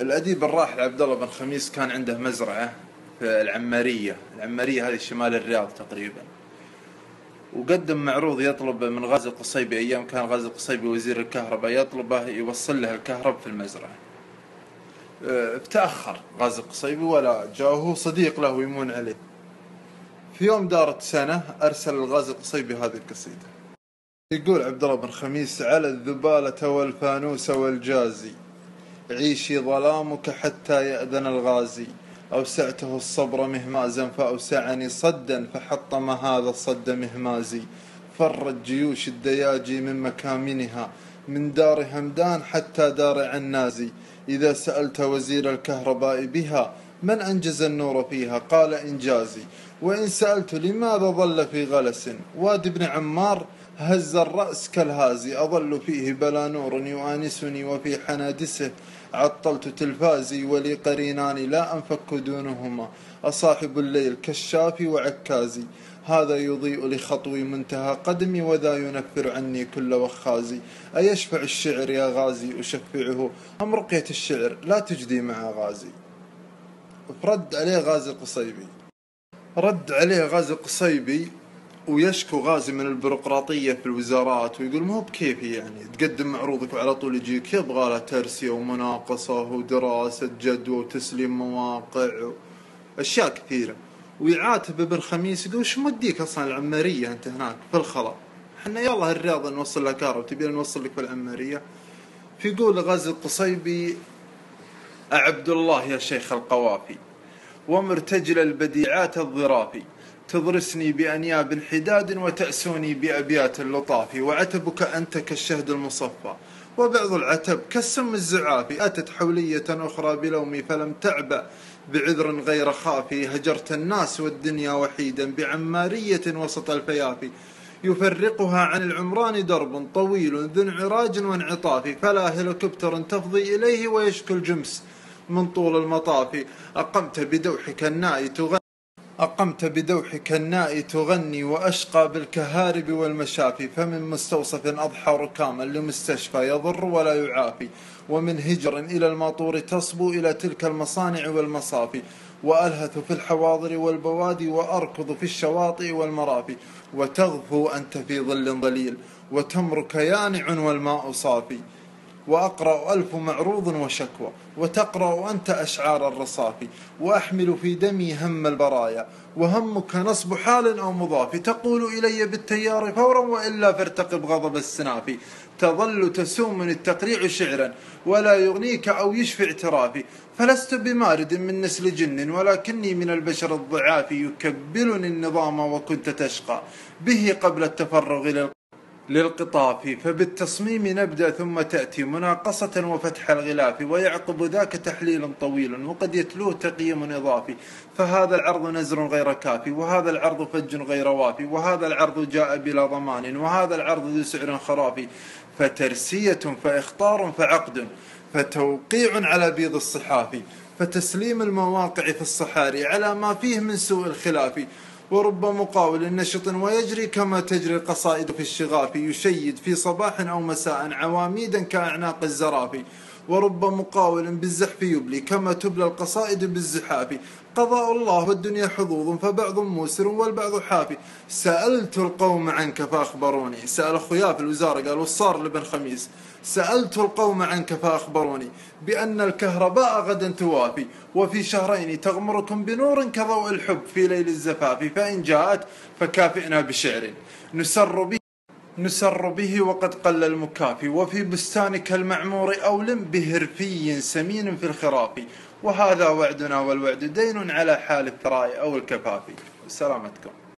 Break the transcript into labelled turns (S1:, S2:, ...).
S1: الأديب الراحل عبد الله بن خميس كان عنده مزرعة في العمارية، العمارية هذه شمال الرياض تقريبا. وقدم معروض يطلب من غازي القصيبي أيام كان غازي القصيبي وزير الكهرباء يطلبه يوصل له الكهرباء في المزرعة. أه، تأخر غازي القصيبي ولا جاء هو صديق له يمون عليه. في يوم دارت سنة أرسل الغازي القصيبي هذه القصيدة. يقول عبد الله بن خميس على الذبالة والفانوس والجازي عيشي ظلامك حتى يأذن الغازي. أوسعته الصبر مهمازا فأوسعني صدا فحطم هذا الصد مهمازي. فرت جيوش الدياجي من مكامنها من دار همدان حتى دار عنازي. إذا سألت وزير الكهرباء بها من أنجز النور فيها؟ قال إنجازي. وإن سألت لماذا ظل في غلس؟ واد بن عمار هز الرأس كالهازي. أظل فيه بلا نور يؤانسني وفي حنادسه. عطلت تلفازي ولي قرينان لا أنفك دونهما. أصاحب الليل كشافي وعكازي. هذا يضيء لخطوي منتهى قدمي وذا ينفر عني كل وخازي. أيشفع الشعر يا غازي؟ أشفعه. أم رقية الشعر؟ لا تجدي مع غازي. فرد عليه غازي القصيبي رد عليه غازي القصيبي ويشكو غازي من البيروقراطية في الوزارات ويقول مو بكيفي يعني؟ تقدم معروضك وعلى طول يجيك. يبغى له ترسية ومناقصة ودراسة جدوى وتسليم مواقع أشياء كثيرة. ويعاتب ابن خميس يقول وش موديك أصلا العمارية أنت هناك؟ في الخلا. إحنا يلا الرياض نوصل لك كهرباء تبي نوصل لك في العماريه فيقول غازي القصيبي أعبد الله يا شيخ القوافي ومرتجل البديعات الظرافي تضرسني بأنياب حداد وتأسوني بأبيات اللطاف وعتبك أنت كالشهد المصفى. وبعض العتب كالسم الزعافي أتت حولية أخرى بلومي فلم تعبأ بعذر غير خافي هجرت الناس والدنيا وحيدا بعمارية وسط الفيافي يفرقها عن العمران درب طويل ذو انعراج وانعطاف. فلا هليكوبتر تفضي إليه ويشكو الجمس من طول المطاف. أقمت بدوحك النائي تغني أقمت بدوحك النائي تغني وأشقى بالكهارب والمشافي فمن مستوصف أضحى ركاما لمستشفى يضر ولا يعافي ومن هجر إلى الماطور تصبو إلى تلك المصانع والمصافي وألهث في الحواضر والبوادي وأركض في الشواطئ والمرافي وتغفو أنت في ظل ظليل وتمرك يانع والماء صافي. وأقرأ ألف معروض وشكوى وتقرأ أنت أشعار الرصافي وأحمل في دمي هم البرايا وهمك نصب حال أو مضاف تقول إلي بالتيار فورا وإلا فارتقب غضب السنافي. تظل تسومني التقريع شعرا ولا يغنيك أو يشفي اعترافي. فلست بمارد من نسل جن ولكني من البشر الضعاف يكبلني النظام وكنت تشقى. به قبل التفرغ للقرآن للقطاف فبالتصميم نبدأ ثم تأتي مناقصة وفتح الغلاف ويعقب ذاك تحليل طويل وقد يتلوه تقييم إضافي فهذا العرض نزر غير كافي وهذا العرض فج غير وافي وهذا العرض جاء بلا ضمان وهذا العرض ذو سعر خرافي فترسية فإخطار فعقد فتوقيع على بيض الصحاف فتسليم المواقع في الصحاري على ما فيه من سوء الخلاف. ورب مقاول نشط ويجري كما تجري القصائد في الشغاف يشيد في صباح أو مساء عواميدا كأعناق الزرافي ورب مقاول بالزحف يبلي كما تبلى القصائد بالزحاف. قضاء الله والدنيا حظوظ فبعض موسر والبعض حافي. سألت القوم عنك فأخبروني. سأل أخويا في الوزارة قال وصار لبن خميس. سألت القوم عنك فأخبروني بأن الكهرباء غدا توافي وفي شهرين تغمركم بنور كضوء الحب في ليل الزفاف فإن جاءت فكافئنا بشعر. نسر به نسر به وقد قل المكافي وفي بستانك المعمور أولم بهرفي سمين في الخراف وهذا وعدنا والوعد دين على حال الثراء أو الكفاف سلامتكم.